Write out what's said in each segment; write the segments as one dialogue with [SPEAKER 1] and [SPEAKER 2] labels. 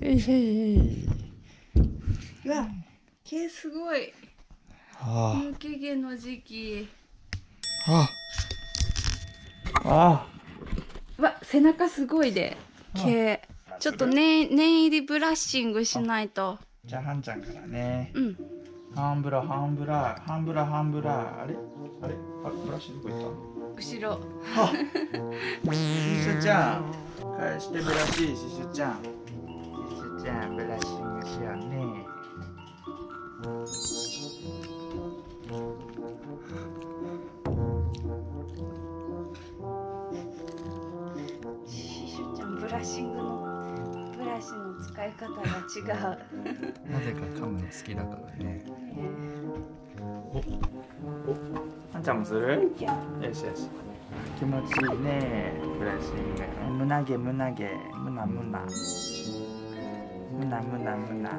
[SPEAKER 1] えいへいへい。う
[SPEAKER 2] わ毛すごい。
[SPEAKER 1] あ
[SPEAKER 2] 抜け毛の時期。
[SPEAKER 1] ああ。
[SPEAKER 2] うわ背中すごいで。毛。ちょっと念念入りブラッシングしないと。
[SPEAKER 1] じゃあはんちゃんからね。
[SPEAKER 2] うん。
[SPEAKER 1] ハンブラハンブラハンブラハンブラ。あれ？あれ？あブラシどこ行った
[SPEAKER 2] 後ろ。
[SPEAKER 1] あシシュちゃん返してブラシシシュちゃん。シシュちゃんブラッシングしようね。
[SPEAKER 2] シシュちゃんブラッシングのブラシの使い方が違う。
[SPEAKER 1] なぜか噛むの好きだからね。おおはんちゃんもする？よしよし気持ちいいね。ブラッシング。胸毛胸毛。胸胸胸胸胸あ。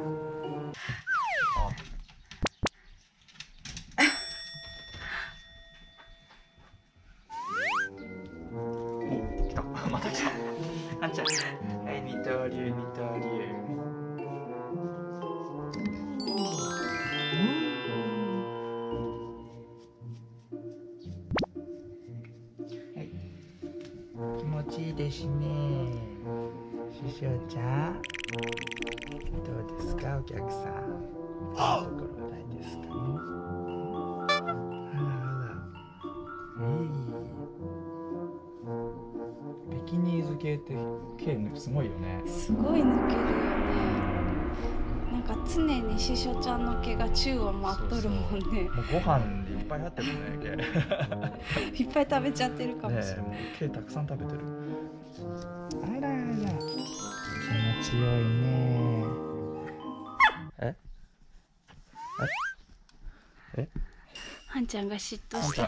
[SPEAKER 1] お来た。また来た。あんちゃん。はい二刀流二刀流気持ちいいですね。師匠ちゃん。どうですかお客さん。ところないですかね。あらあらえい。ビキニーズ系って毛すごいよね。
[SPEAKER 2] すごい抜けるよねなんか常にシショちゃんの毛が宙を舞っとるもんね。
[SPEAKER 1] もうご飯でいっぱい入ってるね毛。
[SPEAKER 2] いっぱい食べちゃってるかもしれない、
[SPEAKER 1] ね毛たくさん食べてるあらあら。気持ちよいね。え？え？
[SPEAKER 2] はんちゃんが嫉妬して。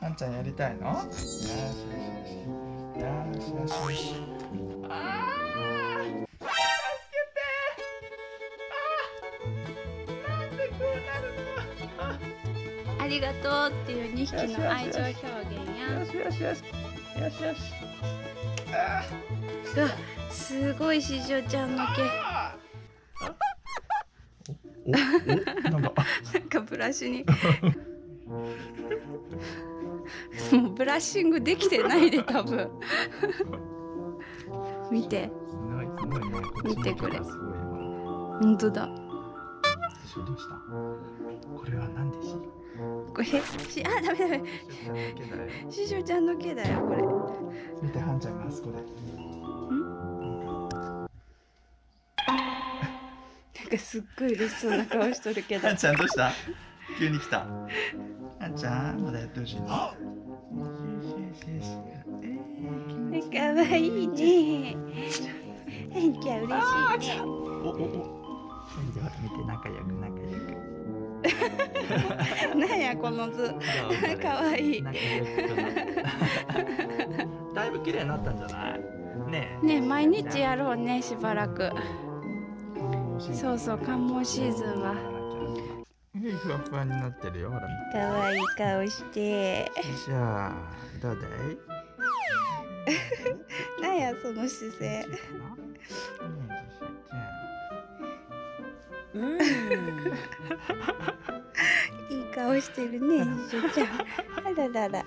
[SPEAKER 1] はんちゃんやりたいの？よしよしよし。よしよしよし。ああ
[SPEAKER 2] りがとうっていう2匹の愛情表現や。
[SPEAKER 1] よしよしよしよしよしあ
[SPEAKER 2] うわすごいししょちゃんの毛。
[SPEAKER 1] なんか
[SPEAKER 2] なんかブラシに。もうブラッシングできてないで多分。見て。見てくれ。
[SPEAKER 1] こっちの毛がすごい。わ
[SPEAKER 2] 本当だ。
[SPEAKER 1] これは何でし
[SPEAKER 2] これしあダメダメししょちゃんの毛だよこれ
[SPEAKER 1] 見てはんちゃんがあそこで
[SPEAKER 2] なんかすっごい嬉しそうな顔しとるけど。
[SPEAKER 1] はん。ちゃん。どうした急に来たはん。ちゃん。まだやってほしいのよしよしよしえー、気持ちいい
[SPEAKER 2] かわいいねはん。ちゃん。嬉しいね
[SPEAKER 1] おおお見てほら見て仲良く仲良く
[SPEAKER 2] なんやこの図かわいい
[SPEAKER 1] だいぶ綺麗になったんじゃない？ねえ。
[SPEAKER 2] ね毎日やろうねしばらく。そうそう関門シーズンは。
[SPEAKER 1] ふわふわになってるよほら。
[SPEAKER 2] かわいい顔して。
[SPEAKER 1] じゃあどうだい？
[SPEAKER 2] なんやその姿勢
[SPEAKER 1] うん。
[SPEAKER 2] いい顔してるねしょちゃん。あららら。あ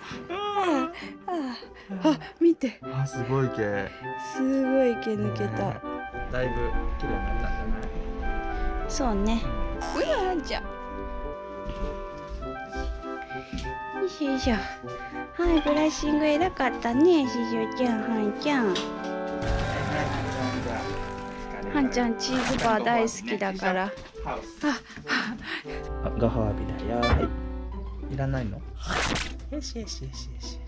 [SPEAKER 2] あああ見て。
[SPEAKER 1] あすごい毛。
[SPEAKER 2] すごい毛抜けた。
[SPEAKER 1] ね。だいぶ綺麗になったんじゃない？
[SPEAKER 2] そうね。うわあんちゃんよいしょよいしょ。はいブラッシング偉かったねししょちゃん。はんちゃんはんちゃんチーズバー大好きだから。あ
[SPEAKER 1] ガハービだよはい。らないの？よしよしよしよし。